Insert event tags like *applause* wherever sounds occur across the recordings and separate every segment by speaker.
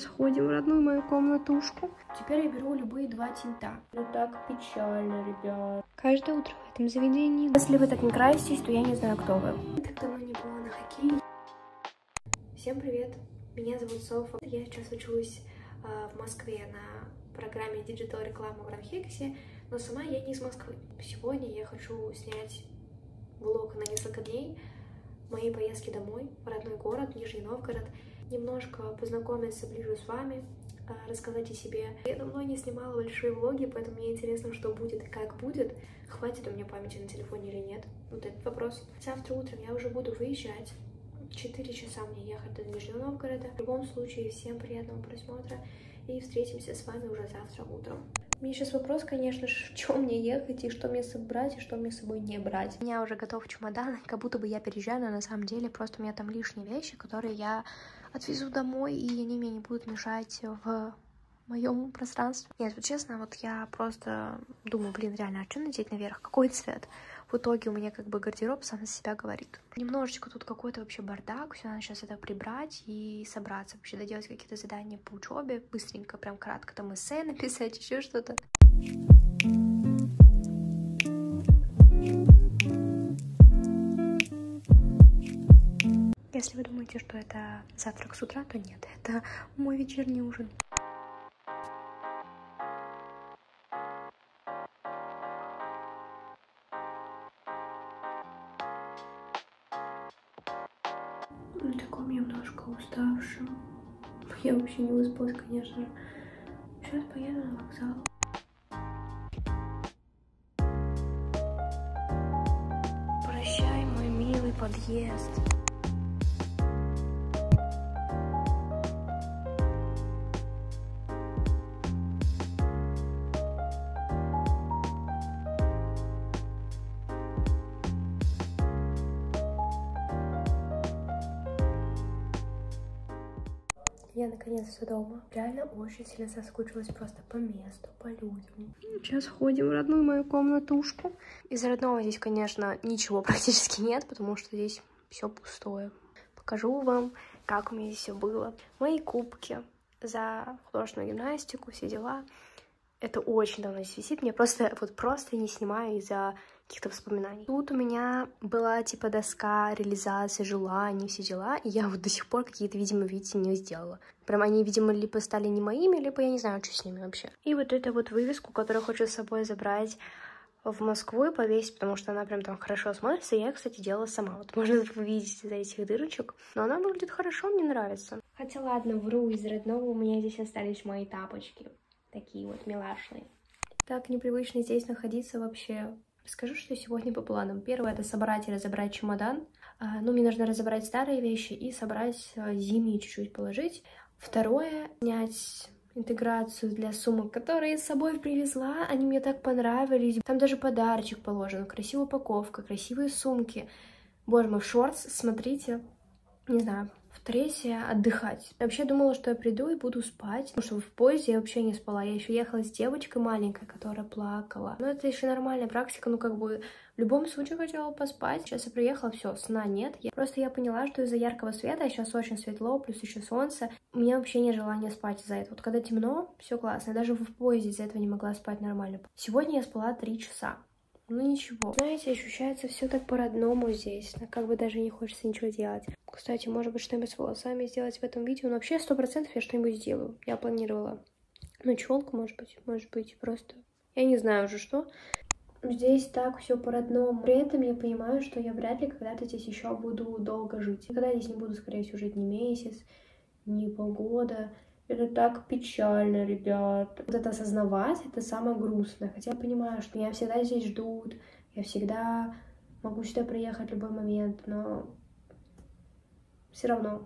Speaker 1: Сходим в родную мою комнатушку. Теперь я беру любые два тинта. Ну так печально, ребят. Каждое утро в этом заведении. Если вы так не краситесь, то я не знаю, кто вы. Я так давно не была на хоккее. Всем привет, меня зовут Софа. Я сейчас учусь э, в Москве на программе Digital реклама в Ранхексе, но сама я не из Москвы. Сегодня я хочу снять влог на несколько дней моей поездки домой, в родной город, Нижний Новгород немножко познакомиться ближе с вами, а, рассказать о себе. Я давно не снимала большие влоги, поэтому мне интересно, что будет и как будет. Хватит у меня памяти на телефоне или нет? Вот этот вопрос. Завтра утром я уже буду выезжать. Четыре часа мне ехать до Нижнего Новгорода. В любом случае, всем приятного просмотра и встретимся с вами уже завтра утром. У меня сейчас вопрос, конечно же, в чем мне ехать, и что мне собрать, и что мне с собой не брать. У меня уже готов чемодан, как будто бы я переезжаю, но на самом деле просто у меня там лишние вещи, которые я отвезу домой, и они мне не будут мешать в моем пространстве. Нет, вот честно, вот я просто думаю, блин, реально, а что надеть наверх? Какой цвет? В итоге у меня как бы гардероб сам за себя говорит. Немножечко тут какой-то вообще бардак, все надо сейчас это прибрать и собраться, вообще доделать какие-то задания по учебе, быстренько, прям кратко там эссе *laughs* написать, еще что-то. Думаете, что это завтрак с утра, то нет, это мой вечерний ужин. Ну, таком немножко уставшем. Я вообще не выспалась, конечно. Сейчас поеду на вокзал. Прощай, мой милый подъезд. Наконец-то дома. Реально очень сильно соскучилась просто по месту, по людям. Сейчас ходим в родную мою комнатушку. Из родного здесь, конечно, ничего *laughs* практически нет, потому что здесь все пустое. Покажу вам, как у меня здесь все было. Мои кубки за художественную гимнастику, все дела. Это очень давно здесь висит. Мне просто, вот просто не снимаю из-за каких-то воспоминаний. Тут у меня была типа доска реализации желаний, все дела, и я вот до сих пор какие-то, видимо, видите, не сделала. Прям они, видимо, либо стали не моими, либо я не знаю, что с ними вообще. И вот эту вот вывеску, которую хочу с собой забрать в Москву и повесить, потому что она прям там хорошо смотрится. Я, кстати, делала сама. Вот можно *laughs* увидеть из-за этих дырочек. Но она выглядит хорошо, мне нравится. Хотя ладно, вру, из родного у меня здесь остались мои тапочки. Такие вот милашные. Так непривычно здесь находиться вообще. Скажу, что сегодня по планам. Первое — это собрать и разобрать чемодан. А, ну, мне нужно разобрать старые вещи и собрать а, зимние чуть-чуть положить. Второе — снять интеграцию для сумок, которые с собой привезла. Они мне так понравились. Там даже подарочек положен. Красивая упаковка, красивые сумки. Боже мой, шортс, смотрите. Не знаю, третье отдыхать. Вообще думала, что я приду и буду спать, потому что в поезде я вообще не спала. Я еще ехала с девочкой маленькой, которая плакала. Но это еще нормальная практика, ну как бы в любом случае хотела поспать. Сейчас я приехала, все, сна нет. Я... Просто я поняла, что из-за яркого света, сейчас очень светло, плюс еще солнце, у меня вообще нет желания спать из-за этого. Вот когда темно, все классно. Я даже в поезде из-за этого не могла спать нормально. Сегодня я спала три часа. Ну ничего. Знаете, ощущается все так по-родному здесь. Как бы даже не хочется ничего делать. Кстати, может быть, что-нибудь с волосами сделать в этом видео. Но вообще, сто процентов я что-нибудь сделаю. Я планировала. Ну, челку, может быть. Может быть, просто... Я не знаю уже что. Здесь так все по-родному. При этом я понимаю, что я вряд ли когда-то здесь еще буду долго жить. Никогда здесь не буду, скорее всего, жить ни месяц, ни полгода. Это так печально, ребят. Вот это осознавать, это самое грустное. Хотя я понимаю, что меня всегда здесь ждут, я всегда могу сюда приехать в любой момент, но все равно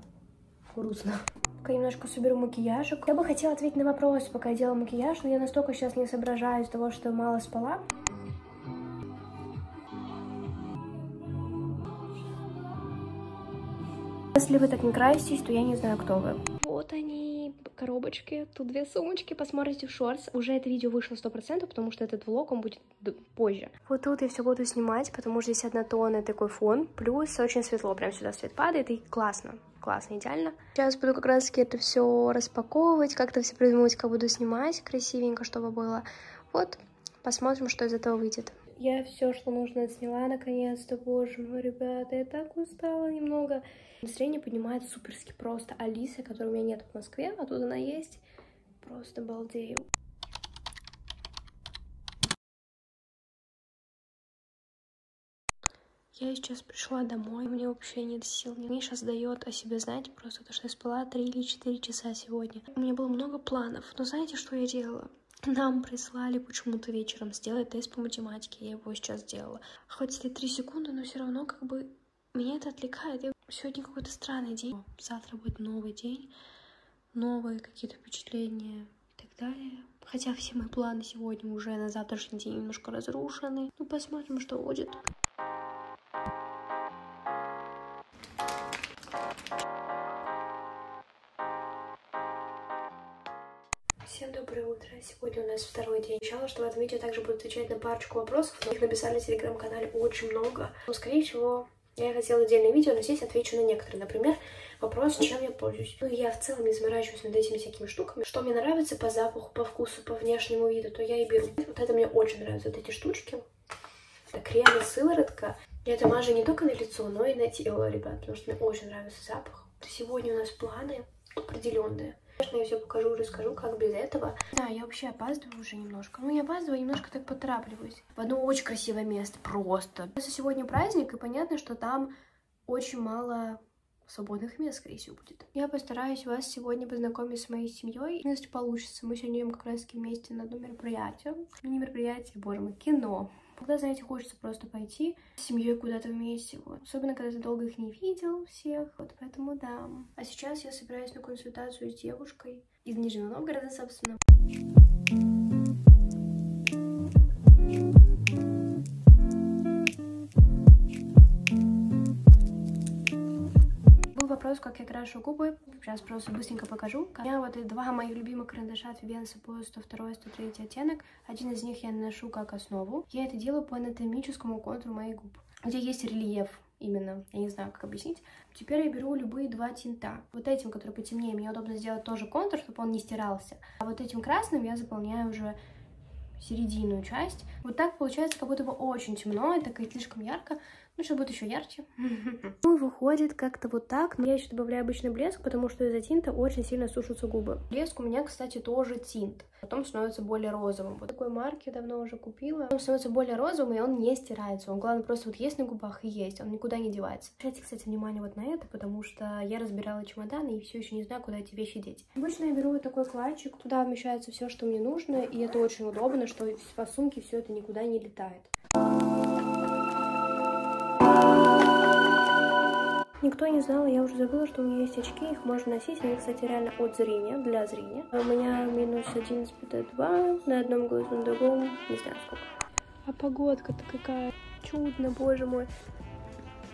Speaker 1: грустно. Пока немножко соберу макияжик. Я бы хотела ответить на вопрос, пока я делала макияж, но я настолько сейчас не соображаю из-за того, что мало спала. Если вы так не краситесь, то я не знаю, кто вы. Вот они, коробочки. Тут две сумочки. Посмотрите в шортс. Уже это видео вышло 100%, потому что этот влог, он будет позже. Вот тут я все буду снимать, потому что здесь однотонный такой фон. Плюс очень светло. Прям сюда свет падает и классно. классно, идеально. Сейчас буду как раз-таки это все распаковывать, как-то все придумывать, как буду снимать красивенько, чтобы было. Вот, посмотрим, что из этого выйдет. Я все, что нужно, сняла наконец-то. Боже мой, ребята, я так устала немного. Настроение поднимает суперски просто. Алиса, которой у меня нет в Москве, а тут она есть. Просто балдею. Я сейчас пришла домой, мне вообще нет сил. Мне сейчас дает о себе знать просто то, что я спала 3 или 4 часа сегодня. У меня было много планов, но знаете, что я делала? *laughs* Нам прислали почему-то вечером сделать тест по математике, я его сейчас сделала. Хоть ли 3 секунды, но все равно как бы меня это отвлекает. Я... Сегодня какой-то странный день. Завтра будет новый день, новые какие-то впечатления и так далее. Хотя все мои планы сегодня уже на завтрашний день немножко разрушены. Ну, посмотрим, что будет. Всем доброе утро. Сегодня у нас второй день. Сначала, что в этом видео также буду отвечать на парочку вопросов, их написали в телеграм-канале очень много. Но, скорее всего, я хотела отдельное видео, но здесь отвечу на некоторые. Например, вопрос, чем я пользуюсь. Ну, я в целом не заморачиваюсь над этими всякими штуками. Что мне нравится по запаху, по вкусу, по внешнему виду, то я и беру. Вот это мне очень нравятся, вот эти штучки. Это крем и сыворотка. Я это мажу не только на лицо, но и на тело, ребят, потому что мне очень нравится запах. Сегодня у нас планы определенные. Конечно, я все покажу и расскажу, как без этого. Да, я вообще опаздываю уже немножко. Ну, я опаздываю, немножко так поторапливаюсь. В одно очень красивое место, просто. Сегодня праздник, и понятно, что там очень мало свободных мест, скорее всего, будет. Я постараюсь вас сегодня познакомить с моей семьей. Если получится, мы сегодня идем как раз вместе на одно мероприятие. Не мероприятие, боже мой, кино. Когда, знаете, хочется просто пойти с семьей куда-то вместе, вот. Особенно, когда ты долго их не видел всех, вот, поэтому да. А сейчас я собираюсь на консультацию с девушкой из Нижнего Новгорода, собственно. Вопрос, как я крашу губы. Сейчас просто быстренько покажу. У меня вот два моих любимых карандаша от Vivienne Сапо 102 103 оттенок. Один из них я наношу как основу. Я это делаю по анатомическому контуру моих губ, где есть рельеф именно, я не знаю, как объяснить. Теперь я беру любые два тинта. Вот этим, который потемнее, мне удобно сделать тоже контур, чтобы он не стирался. А вот этим красным я заполняю уже серединную часть. Вот так получается, как будто бы очень темно, это как слишком ярко. Ну, сейчас будет еще ярче. *laughs* Ну, выходит как-то вот так. Но я еще добавляю обычный блеск, потому что из-за тинта очень сильно сушатся губы. Блеск у меня, кстати, тоже тинт. Потом становится более розовым. Вот такой марки давно уже купила. Он становится более розовым, и он не стирается. Он, главное, просто вот есть на губах и есть. Он никуда не девается. Обращайте, кстати, внимание вот на это, потому что я разбирала чемоданы и все еще не знаю, куда эти вещи деть. Обычно я беру вот такой кладчик. Туда вмещается все, что мне нужно, и это очень удобно, что по сумке все это никуда не летает. Никто не знал, я уже забыла, что у меня есть очки, их можно носить. Они, кстати, реально от зрения, для зрения. А у меня минус 11 ПТ2 на одном глазу, на другом, не знаю сколько. А погодка-то какая чудная, боже мой.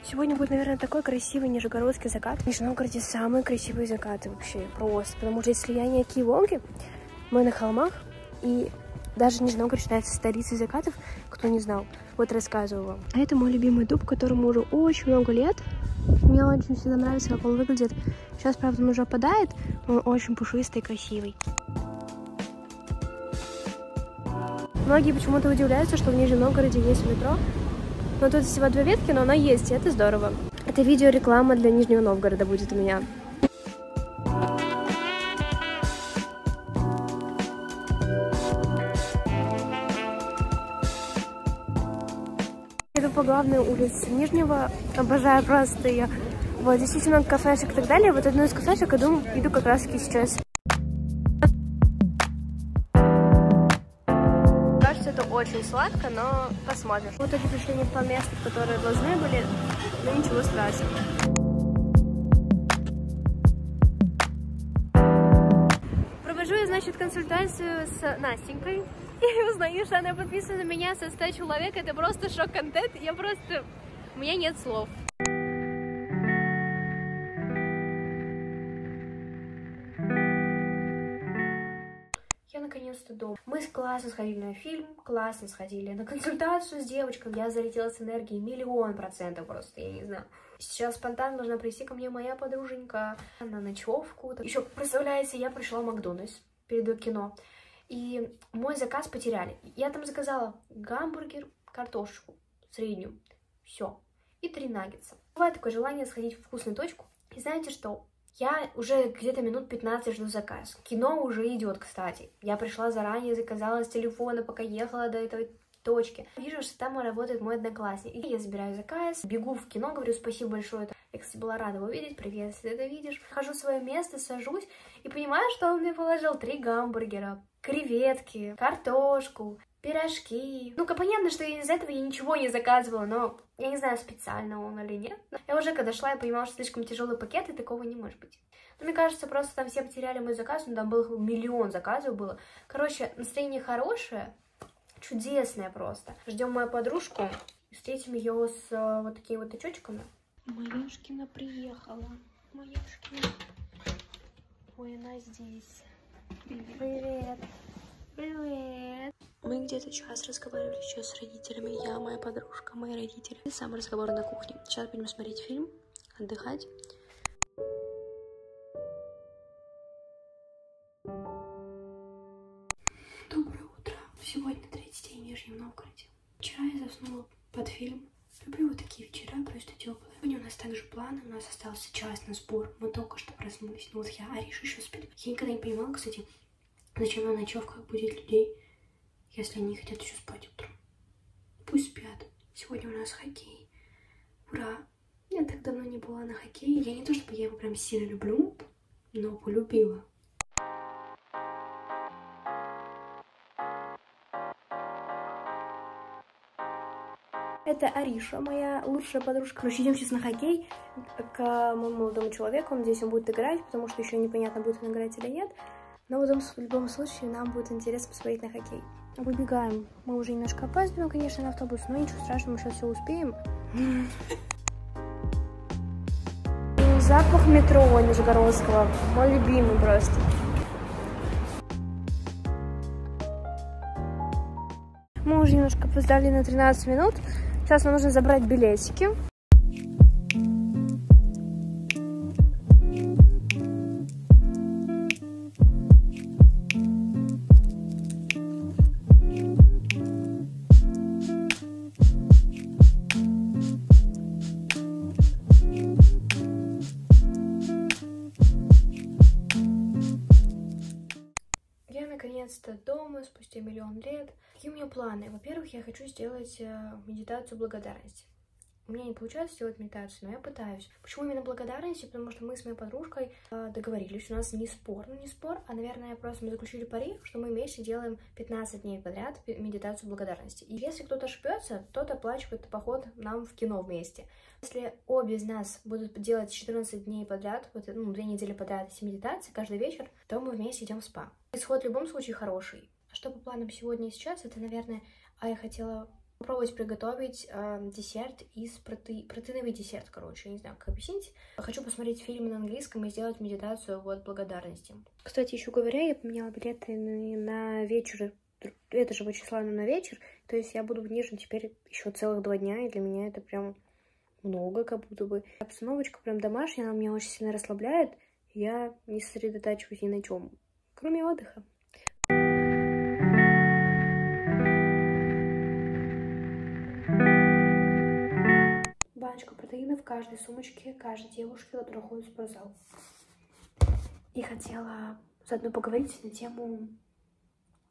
Speaker 1: Сегодня будет, наверное, такой красивый нижегородский закат. В Нижнем Новгороде самые красивые закаты вообще, просто. Потому что есть слияние Оки мы на холмах, и даже Нижний Новгород считается столицей закатов, кто не знал. Вот рассказываю вам. А это мой любимый дуб, которому уже очень много лет. Мне очень всегда нравится, как он выглядит. Сейчас, правда, он уже опадает, но он очень пушистый красивый. Многие почему-то удивляются, что в Нижнем Новгороде есть метро. Но тут всего две ветки, но она есть, и это здорово. Это видео реклама для Нижнего Новгорода будет у меня. Иду по главной улице Нижнего, обожаю просто ее. Вот, действительно, кафешек и так далее. Вот одну из кафешек иду, иду как раз таки сейчас. Кажется, это очень сладко, но посмотрим. Вот это пришли не место, в которое должны были, но ничего страшного. Провожу я, значит, консультацию с Настенькой. *laughs* И узнаю, что она подписана на меня со 100 человек. Это просто шок-контент. Я просто... У меня нет слов. Дома. Мы с класса сходили на фильм, классно сходили на консультацию с девочкой. Я залетела с энергией миллион процентов просто, я не знаю. Сейчас спонтанно должна прийти ко мне моя подруженька на ночевку. Еще, представляете, я пришла в Макдональдс перед кино, и мой заказ потеряли. Я там заказала гамбургер, картошечку среднюю, все, и три наггетса. Бывает такое желание сходить в вкусную точку. И знаете что? Я уже где-то минут 15 жду заказ. Кино уже идет, кстати. Я пришла заранее, заказала с телефона, пока ехала до этой точки. Вижу, что там работает мой одноклассник. И я забираю заказ, бегу в кино, говорю спасибо большое. Я, кстати, была рада его видеть. Привет, если ты это видишь. Хожу в свое место, сажусь и понимаю, что он мне положил три гамбургера, креветки, картошку, пирожки. Ну-ка, понятно, что из этого я ничего не заказывала, но я не знаю, специально он или нет. Я уже когда шла, я понимала, что слишком тяжелый пакет, и такого не может быть. Но мне кажется, просто там все потеряли мой заказ, ну там был миллион заказов было. Короче, настроение хорошее, чудесное просто. Ждем мою подружку, встретим ее с uh, вот такими вот очочками. Мояшкина приехала. Мояшкина. Ой, она здесь. Привет. Привет. Привет. Мы где-то час разговаривали сейчас с родителями. Я, моя подружка, мои родители. И сам разговор на кухне. Сейчас будем смотреть фильм, отдыхать. Доброе утро. Сегодня третий день в Нижнем Новгороде. Вчера я заснула под фильм. Люблю вот такие вечера, просто теплые. Сегодня у нас также планы. У нас остался час на сбор. Мы только что проснулись. Ну вот я, Ариша еще спит. Я никогда не понимала, кстати, зачем на ночевках будет людей если они хотят еще спать утром. Пусть спят. Сегодня у нас хоккей. Ура! Я так давно не была на хоккее. Я не то чтобы я его прям сильно люблю, но полюбила. Это Ариша, моя лучшая подружка. Короче, идем сейчас на хоккей к моему молодому человеку. Надеюсь, он будет играть, потому что еще непонятно, будет он играть или нет. Но в любом случае нам будет интересно посмотреть на хоккей. Выбегаем. Мы уже немножко опаздываем, конечно, на автобус, но ничего страшного, мы сейчас все успеем. *laughs* Запах метро Нижегородского. Мой любимый просто. Мы уже немножко опоздали на 13 минут. Сейчас нам нужно забрать билетики. Спустя миллион лет. Какие у меня планы? Во-первых, я хочу сделать э, медитацию благодарности. У меня не получается сделать медитацию, но я пытаюсь. Почему именно благодарности? Потому что мы с моей подружкой э, договорились, у нас не спор, ну не спор, а, наверное, просто мы заключили пари, что мы вместе делаем 15 дней подряд медитацию благодарности. И если кто-то ошибется, тот оплачивает поход нам в кино вместе. Если обе из нас будут делать 14 дней подряд, вот, ну, две недели подряд эти медитации каждый вечер, то мы вместе идем в спа. Исход в любом случае хороший. Что по планам сегодня и сейчас, это, наверное, а я хотела попробовать приготовить э, десерт из проте... протеиновый десерт, короче, я не знаю, как объяснить. Хочу посмотреть фильм на английском и сделать медитацию вот благодарности. Кстати, еще говоря, я поменяла билеты на вечер этого числа, но на вечер, то есть я буду в Нижнем теперь еще целых два дня, и для меня это прям много, как будто бы. Обстановочка прям домашняя, она меня очень сильно расслабляет, я не сосредотачиваюсь ни на чем, кроме отдыха. Баночка протеина в каждой сумочке каждой девушки, которая ходит в спортзал. И хотела заодно поговорить на тему,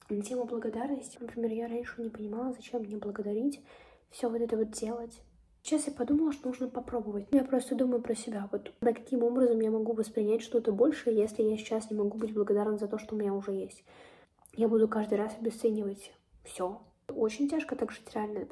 Speaker 1: на тему благодарности. Например, я раньше не понимала, зачем мне благодарить, все вот это вот делать. Сейчас я подумала, что нужно попробовать. Я просто думаю про себя. Вот на каким образом я могу воспринять что-то больше, если я сейчас не могу быть благодарна за то, что у меня уже есть. Я буду каждый раз обесценивать все. Очень тяжко так жить реально.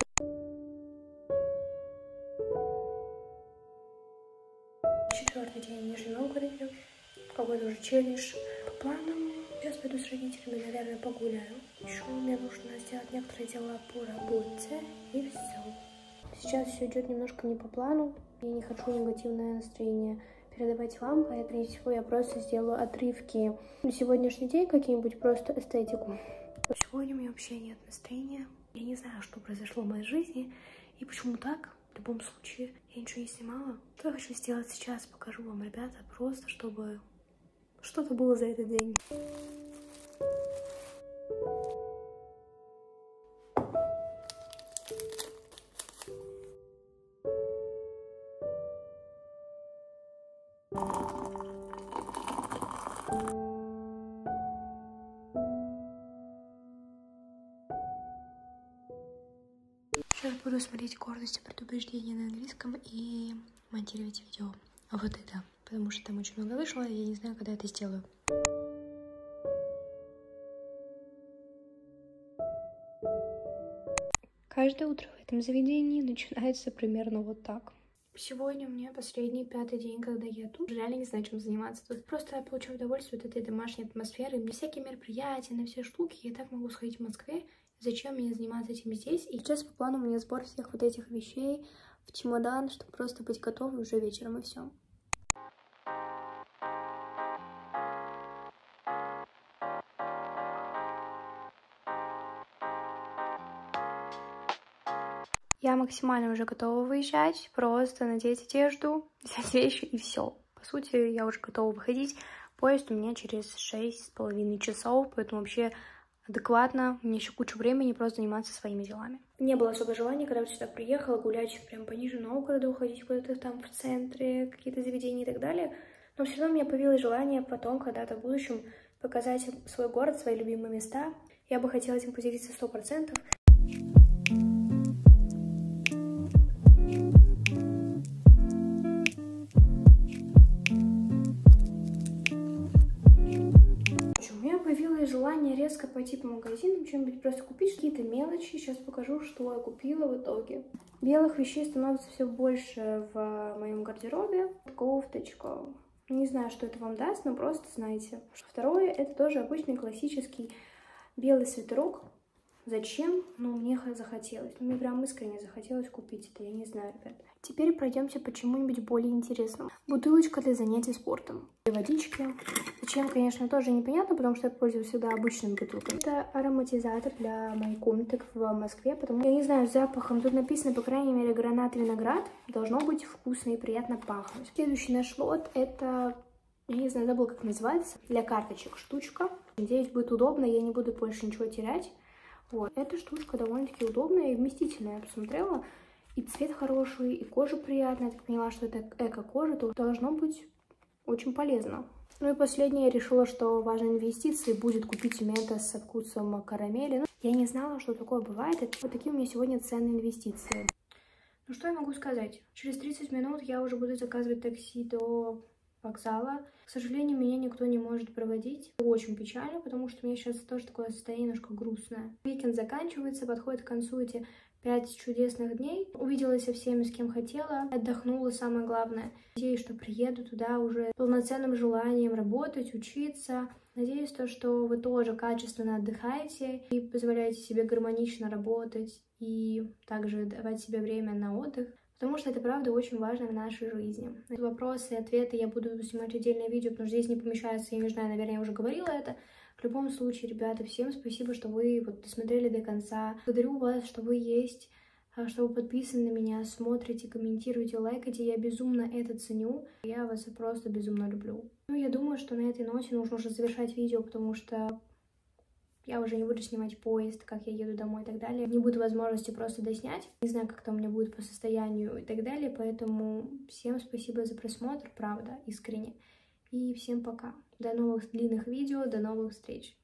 Speaker 1: Погода уже челлендж. По планам сейчас пойду с родителями, наверное, погуляю. Еще мне нужно сделать некоторые дела по работе. И все. Сейчас все идет немножко не по плану. Я не хочу негативное настроение передавать вам, поэтому всего я просто сделаю отрывки на сегодняшний день, какие-нибудь просто эстетику. Сегодня у меня вообще нет настроения. Я не знаю, что произошло в моей жизни и почему так. В любом случае, я ничего не снимала. Что я хочу сделать сейчас, покажу вам, ребята, просто чтобы что-то было за этот день. Сейчас буду смотреть гордость и предубеждение на английском и монтировать видео. Вот это. Потому что там очень много вышло, и я не знаю, когда это сделаю. Каждое утро в этом заведении начинается примерно вот так. Сегодня у меня последний пятый день, когда я тут. Реально не знаю, чем заниматься. Тут просто я получаю удовольствие от этой домашней атмосферы. Мне всякие мероприятия, на все штуки. Я так могу сходить в Москве. Зачем мне заниматься этим здесь? И сейчас по плану у меня сбор всех вот этих вещей в чемодан, чтобы просто быть готовой уже вечером и все. Я максимально уже готова выезжать, просто надеть одежду, *laughs* взять вещи и все. По сути, я уже готова выходить. Поезд у меня через шесть с половиной часов, поэтому вообще адекватно, мне еще кучу времени просто заниматься своими делами. Не было особо желания, когда я сюда приехала, гулять прям пониже Новгорода, уходить куда-то там в центре, какие-то заведения и так далее. Но все равно у меня появилось желание потом, когда-то в будущем, показать свой город, свои любимые места. Я бы хотела этим поделиться сто процентов. Пойти по магазинам, чем-нибудь просто купить какие-то мелочи. Сейчас покажу, что я купила в итоге. Белых вещей становится все больше в моем гардеробе. Кофточка. Не знаю, что это вам даст, но просто знаете. Второе, это тоже обычный классический белый свитерок Зачем? Ну, мне захотелось. Ну, мне прям искренне захотелось купить это, я не знаю, ребят. Теперь пройдемте по чему-нибудь более интересному. Бутылочка для занятий спортом. И водички. Зачем, конечно, тоже непонятно, потому что я пользуюсь всегда обычными бутылками. Это ароматизатор для моей комнаты в Москве, потому я не знаю, запахом. Тут написано, по крайней мере, гранат и виноград. Должно быть вкусно и приятно пахнуть. Следующий наш лот это я не знаю, забыла, как называется, для карточек штучка. Надеюсь, будет удобно, я не буду больше ничего терять. Вот, эта штучка довольно-таки удобная и вместительная, я посмотрела. И цвет хороший, и кожа приятная. Я так поняла, что это эко-кожа, то должно быть очень полезно. Ну и последнее, я решила, что важной инвестицией будет купить Mentos со вкусом карамели. Ну, я не знала, что такое бывает. Вот такие у меня сегодня ценные инвестиции. Ну что я могу сказать? Через 30 минут я уже буду заказывать такси до вокзала. К сожалению, меня никто не может проводить. Очень печально, потому что у меня сейчас тоже такое состояние немножко грустное. Уикенд заканчивается, подходит к концу эти пять чудесных дней. Увиделась со всеми, с кем хотела, отдохнула, самое главное. Надеюсь, что приеду туда уже полноценным желанием работать, учиться. Надеюсь, то, что вы тоже качественно отдыхаете и позволяете себе гармонично работать и также давать себе время на отдых. Потому что это, правда, очень важно в нашей жизни. Вопросы и ответы я буду снимать отдельное видео, потому что здесь не помещается, я не знаю, наверное, я уже говорила это. В любом случае, ребята, всем спасибо, что вы вот досмотрели до конца. Благодарю вас, что вы есть, а, что вы подписаны на меня, смотрите, комментируете, лайкаете. Я безумно это ценю. Я вас просто безумно люблю. Ну, я думаю, что на этой ноте нужно уже завершать видео, потому что я уже не буду снимать поезд, как я еду домой и так далее. Не будет возможности просто доснять. Не знаю, как там у меня будет по состоянию и так далее. Поэтому всем спасибо за просмотр, правда, искренне. И всем пока. До новых длинных видео, до новых встреч.